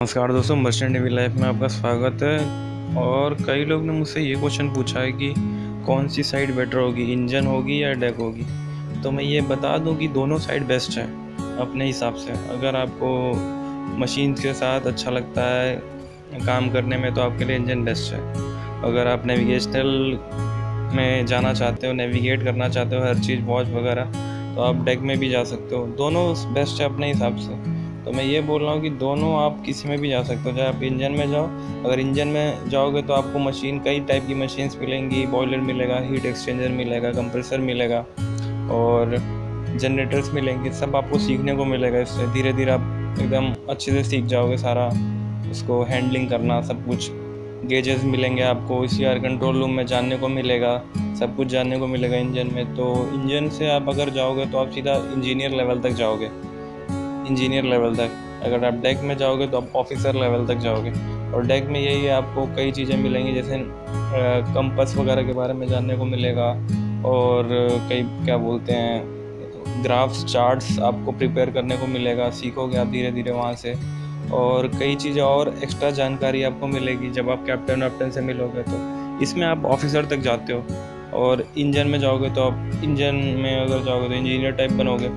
नमस्कार दोस्तों merchant navy life में आपका स्वागत है। और कई लोग ने मुझसे ये क्वेश्चन पूछा है कि कौन सी साइड बेटर होगी इंजन होगी या डेक होगी? तो मैं ये बता दूँ कि दोनों साइड बेस्ट है, अपने हिसाब से। अगर आपको मशीन के साथ अच्छा लगता है काम करने में तो आपके लिए इंजन बेस्ट है। अगर आप नेविगेशनल में जाना चाहते हो नेविगेट करना चाहते हो, हर चीज़ वॉच वगैरह तो आप डेक में भी जा सकते हो। दोनों बेस्ट है अपने हिसाब से। तो मैं ये बोल रहा हूँ कि दोनों आप किसी में भी जा सकते हो, चाहे आप इंजन में जाओ। अगर इंजन में जाओगे तो आपको मशीन, कई टाइप की मशीन्स मिलेंगी। बॉयलर मिलेगा, हीट एक्सचेंजर मिलेगा, कंप्रेसर मिलेगा और जनरेटर्स मिलेंगे, सब आपको सीखने को मिलेगा इससे। धीरे धीरे आप एकदम अच्छे से सीख जाओगे सारा, उसको हैंडलिंग करना, सब कुछ। गेजेस मिलेंगे आपको इसी आर कंट्रोल रूम में जानने को मिलेगा, सब कुछ जानने को मिलेगा इंजन में। तो इंजन से आप अगर जाओगे तो आप सीधा इंजीनियर लेवल तक जाओगे। इंजीनियर लेवल तक। अगर आप डेक में जाओगे तो आप ऑफिसर लेवल तक जाओगे। और डेक में यही है, आपको कई चीज़ें मिलेंगी, जैसे कंपस वगैरह के बारे में जानने को मिलेगा। और कई, क्या बोलते हैं, ग्राफ्स, चार्ट्स आपको प्रिपेयर करने को मिलेगा, सीखोगे आप धीरे धीरे वहाँ से। और कई चीज़ें और एक्स्ट्रा जानकारी आपको मिलेगी, जब आप कैप्टन वैप्टन से मिलोगे तो। इसमें आप ऑफिसर तक जाते हो। और इंजन में जाओगे तो आप, इंजन में अगर जाओगे तो इंजीनियर टाइप बनोगे।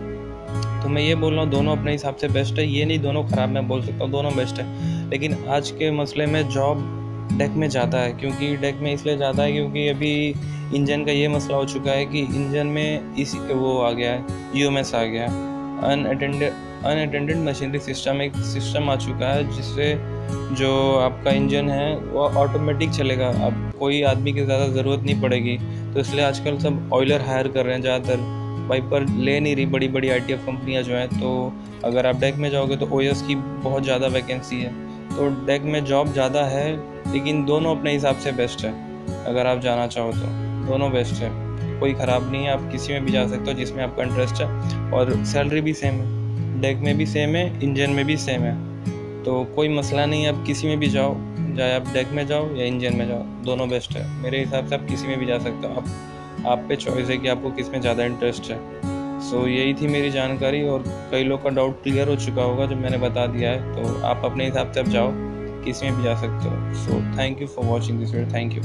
तो मैं ये बोल रहा हूँ, दोनों अपने हिसाब से बेस्ट है। ये नहीं दोनों ख़राब मैं बोल सकता हूँ, दोनों बेस्ट है। लेकिन आज के मसले में जॉब डेक में जाता है, क्योंकि डेक में इसलिए जाता है क्योंकि अभी इंजन का ये मसला हो चुका है कि इंजन में इसी वो आ गया है यू आ गया है। अनअटेंडेड अनअटेंडेड मशीनरी सिस्टम एक सिस्टम आ चुका है, जिससे जो आपका इंजन है, वो ऑटोमेटिक चलेगा। अब कोई आदमी की ज़्यादा ज़रूरत नहीं पड़ेगी। तो इसलिए आजकल सब ऑयलर हायर कर रहे हैं ज़्यादातर। वाइपर ले नहीं रही बड़ी बड़ी आई टी कंपनियाँ जो हैं तो अगर आप डेक में जाओगे तो ओएस की बहुत ज़्यादा वैकेंसी है। तो डेक में जॉब ज़्यादा है, लेकिन दोनों अपने हिसाब से बेस्ट है, अगर आप जाना चाहो तो। दोनों बेस्ट है। कोई ख़राब नहीं है, आप किसी में भी जा सकते हो जिसमें आपका इंटरेस्ट है, और सैलरी भी सेम है। डेक में भी सेम है इंजन में भी सेम है। तो कोई मसला नहीं है, आप किसी में भी जाओ, चाहे आप डेक में जाओ या इंजन में जाओ, दोनों बेस्ट है। मेरे हिसाब से आप किसी में भी जा सकते हो। आप आप पे चॉइस है कि आपको किसमें ज़्यादा इंटरेस्ट है। सो so, यही थी मेरी जानकारी और कई लोग का डाउट क्लियर हो चुका होगा जब मैंने बता दिया है। तो आप अपने हिसाब से अब जाओ किसमें भी जा सकते हो। So thank you for watching this video thank you